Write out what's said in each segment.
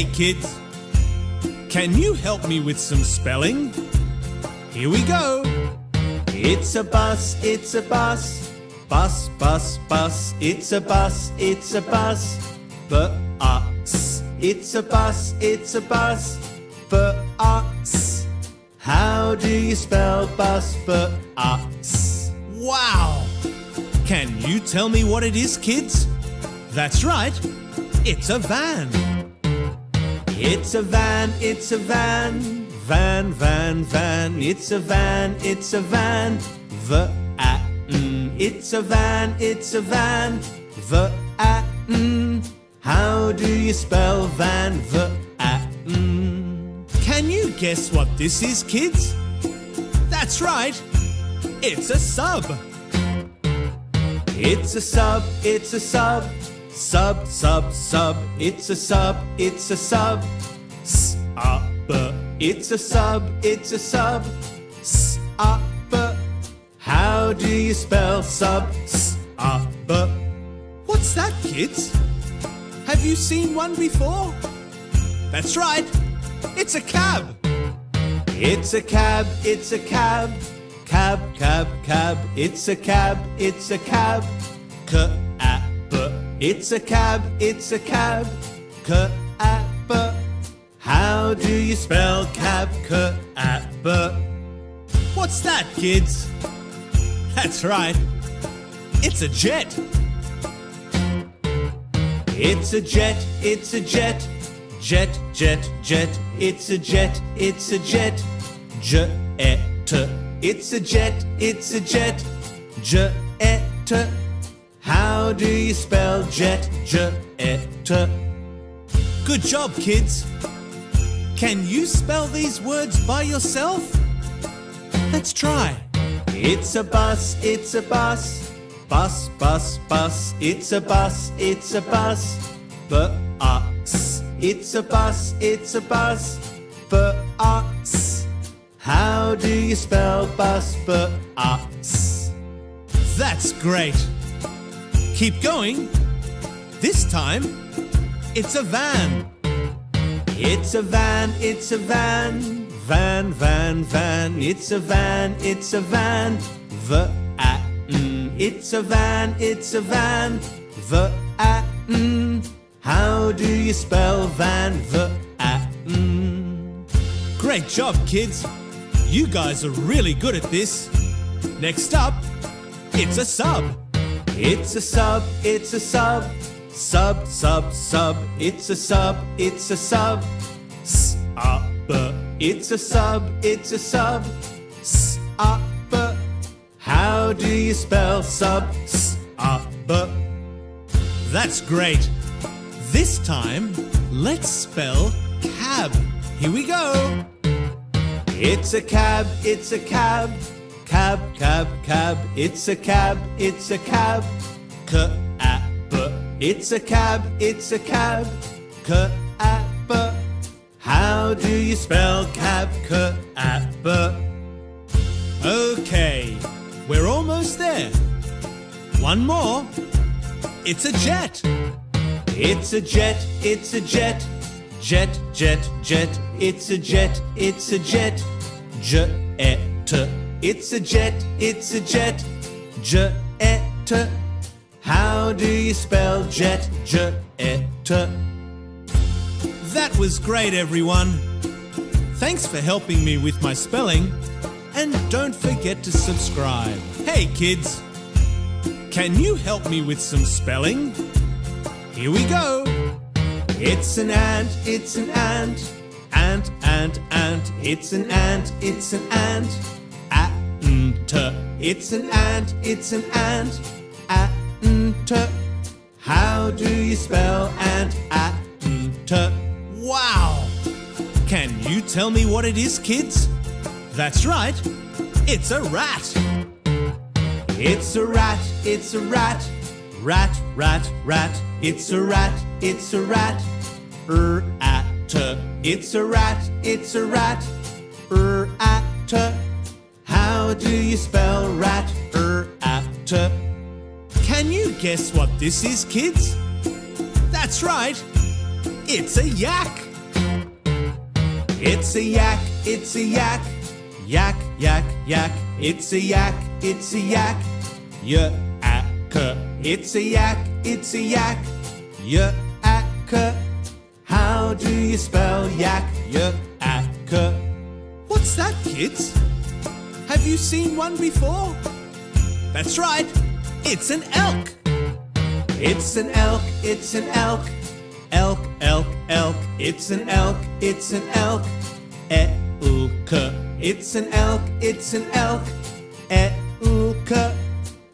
Hey kids, can you help me with some spelling? Here we go. It's a bus, it's a bus. Bus, bus, bus. It's a bus, it's a bus. B-U-S. It's a bus, it's a bus. B-U-S. How do you spell bus? B-U-S. Wow! Can you tell me what it is, kids? That's right. It's a van. It's a van, it's a van. Van, van, van. It's a van, it's a van. V-A-N. It's a van, it's a van. V-A-N. How do you spell van? V-A-N. Can you guess what this is, kids? That's right. It's a sub. It's a sub, it's a sub. Sub, sub, sub. It's a sub, it's a sub. S-A-B. It's a sub, it's a sub. S-A-B. How do you spell sub? S-A-B. What's that, kids? Have you seen one before? That's right. It's a cab. It's a cab, it's a cab. Cab, cab, cab. It's a cab, it's a cab. C-A-B. It's a cab, it's a cab. C-A-B. How do you spell cab? C-A-B. What's that, kids? That's right. It's a jet. It's a jet, it's a jet. Jet, jet, jet. It's a jet, it's a jet. Jet. It's a jet, it's a jet. Jet. How do you spell jet? Jet. Good job, kids. Can you spell these words by yourself? Let's try. It's a bus, it's a bus. Bus, bus, bus. It's a bus, it's a bus. B-U-S. It's a bus, it's a bus. B-U-S. How do you spell bus? B-U-S. That's great. Keep going. This time, it's a van. It's a van, it's a van. Van, van, van. It's a van, it's a van. V-A-N. Mm. It's a van, it's a van. V-A-N. Mm. How do you spell van? V-A-N. Mm. Great job, kids. You guys are really good at this. Next up, it's a sub. It's a sub, it's a sub. Sub, sub, sub. It's a sub, it's a sub. S-A-B. It's a sub, it's a sub. S-A-B. How do you spell sub? S-A-B. That's great. This time, let's spell cab. Here we go. It's a cab, it's a cab. Cab, cab, cab. It's a cab, it's a cab. C-A-B. It's a cab, it's a cab. C-A-B. How do you spell cab? C-A-B. Okay, we're almost there. One more. It's a jet. It's a jet, it's a jet. Jet, jet, jet. It's a jet, it's a jet. Jet. It's a jet, it's a jet. Jet. How do you spell jet? Jet. That was great, everyone. Thanks for helping me with my spelling. And don't forget to subscribe. Hey, kids. Can you help me with some spelling? Here we go. It's an ant, it's an ant. Ant, ant, ant. It's an ant, it's an ant. Ant. It's an ant, it's an ant. Ant. How do you spell ant? Ant. Wow! Can you tell me what it is, kids? That's right. It's a rat. It's a rat, it's a rat. Rat, rat, rat. It's a rat, it's a rat. Er, at, It's a rat, it's a rat. Er, at, How do you spell rat? Er, at, Can you guess what this is, kids? That's right. It's a yak. It's a yak, it's a yak, yak, yak, yak. It's a yak, it's a yak, yak, It's a yak, it's a yak, yak, How do you spell yak, yak, What's that, kids? Have you seen one before? That's right, it's an elk. It's an elk, it's an elk, elk, elk, elk. It's an elk, it's an elk, elk. It's an elk, it's an elk, elk.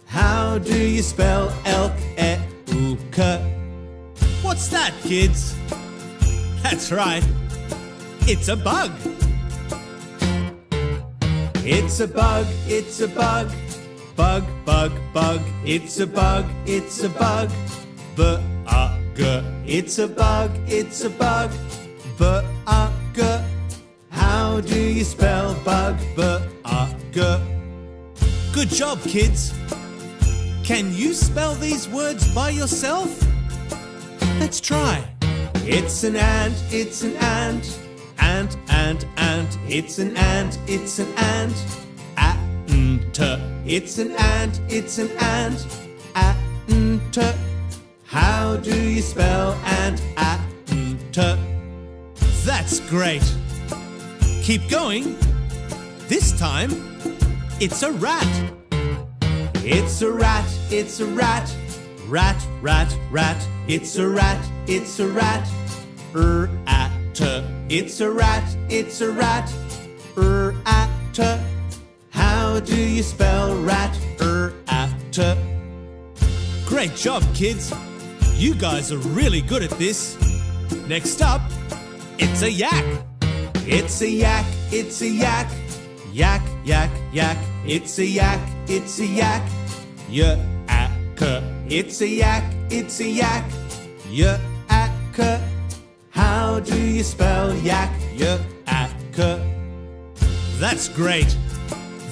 How do you spell elk, elk? What's that, kids? That's right, it's a bug. It's a bug, it's a bug, bug, bug, bug. It's a bug, it's a bug, bug. It's a bug, it's a bug, bug. How do you spell bug, bug? Good job, kids. Can you spell these words by yourself? Let's try. It's an ant, it's an ant, ant, ant, ant. It's an ant, it's an ant, ant. It's an ant, it's an ant, ant. How do you spell ant, ant? That's great. Keep going. This time, it's a rat. It's a rat, it's a rat, rat, rat, rat. It's a rat, it's a rat, er, at, It's a rat, it's a rat, er, at, How do you spell rat, er, at, Great job, kids. You guys are really good at this. Next up, it's a yak. It's a yak, it's a yak, yak, yak, yak. It's a yak, it's a yak, yak. It's a yak, it's a yak, yak. How do you spell yak, yak? That's great.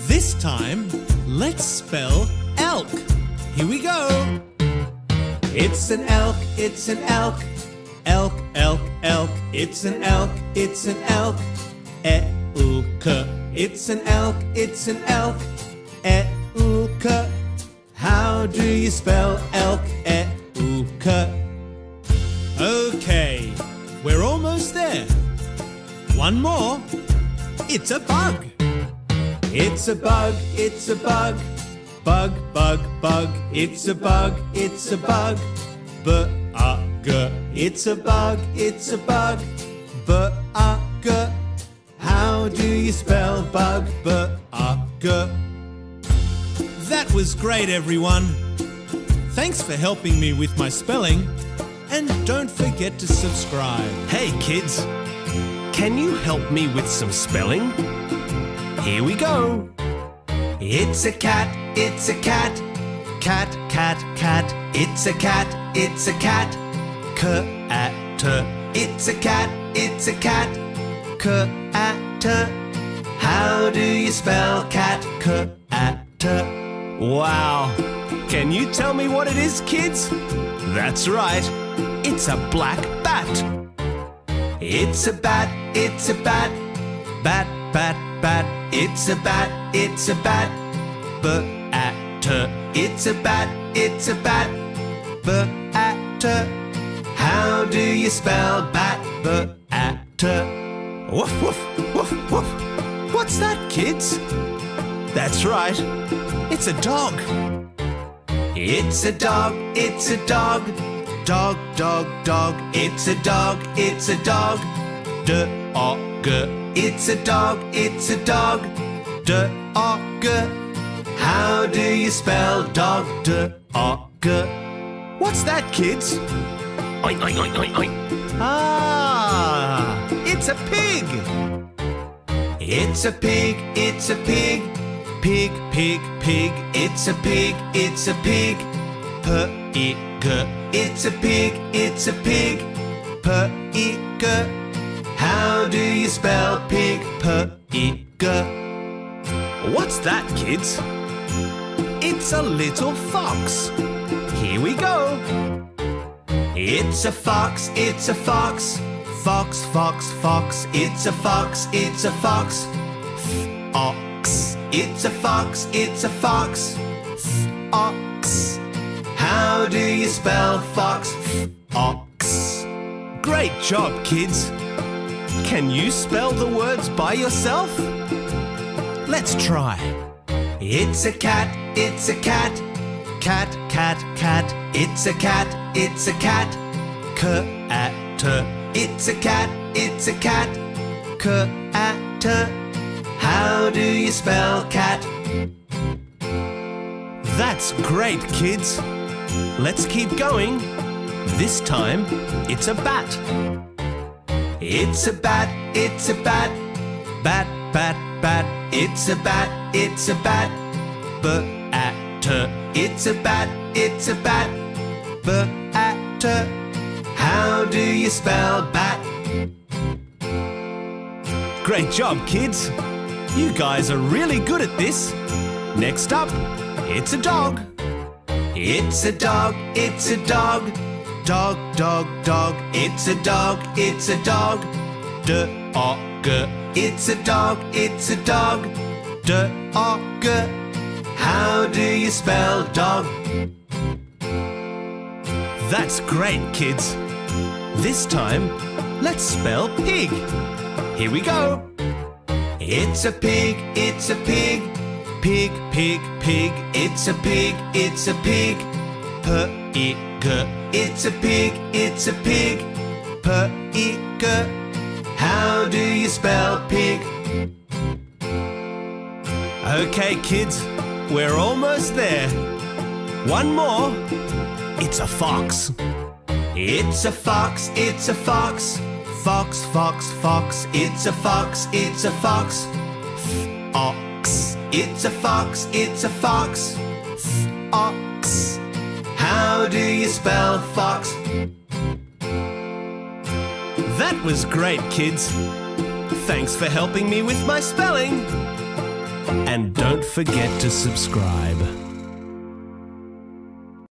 This time, let's spell elk. Here we go. It's an elk, it's an elk, elk, elk, elk. It's an elk, it's an elk, elk. It's an elk, it's an elk, elk. How do you spell elk, elk? There. One more. It's a bug. It's a bug, it's a bug. Bug, bug, bug. It's a bug, it's a bug. Bug. It's a bug, it's a bug. Bug. How do you spell bug? Bug. That was great, everyone. Thanks for helping me with my spelling. And don't forget to subscribe. Hey, kids. Can you help me with some spelling? Here we go. It's a cat, it's a cat. Cat, cat, cat. It's a cat, it's a cat. Cat. It's a cat, it's a cat. Cat. How do you spell cat? Cat. Wow. Can you tell me what it is, kids? That's right. It's a black bat. It's a bat, it's a bat. Bat, bat, bat. It's a bat, it's a bat. Bat. It's a bat, it's a bat. Bat. How do you spell bat? Bat. Woof, woof, woof, woof. What's that, kids? That's right. It's a dog. It's a dog, it's a dog. Dog, dog, dog. It's a dog, it's a dog. D-o-g. It's a dog, it's a dog. D-o-g. How do you spell dog? D-o-g. What's that, kids? Oink, oink, oink, oink, oink. Ah, it's a pig. It's a pig, it's a pig. Pig, pig, pig. It's a pig, it's a pig. P-I-G. It's a pig, it's a pig. P-I-G. How do you spell pig? P-I-G. What's that, kids? It's a little fox. Here we go. It's a fox, it's a fox. fox, fox, fox. It's a fox, it's a fox. Ox. It's a fox, it's a fox. Ox. How do you spell fox? Ox. Great job, kids. Can you spell the words by yourself? Let's try. It's a cat, it's a cat. Cat, cat, cat. It's a cat, it's a cat. Cat, it's a cat, it's a cat. Cat. How do you spell cat? That's great, kids. Let's keep going. This time, it's a bat. It's a bat, it's a bat. Bat, bat, bat. It's a bat, it's a bat. B-at. It's a bat, it's a bat. B-at. How do you spell bat? Great job, kids. You guys are really good at this. Next up, it's a dog. It's a dog, it's a dog. Dog, dog, dog. It's a dog, it's a dog. D-o-g. It's a dog, it's a dog. D-o-g. How do you spell dog? That's great, kids. This time, let's spell pig. Here we go. It's a pig, it's a pig. Pig, pig, pig. It's a pig, it's a pig. P-I-g. It's a pig, it's a pig. P-I-g. How do you spell pig? Okay, kids, we're almost there. One more. It's a fox. It's a fox, it's a fox. Fox, fox, fox. It's a fox, it's a fox. Ox. It's a fox, it's a fox. Ox. How do you spell fox? That was great, kids. Thanks for helping me with my spelling. And don't forget to subscribe.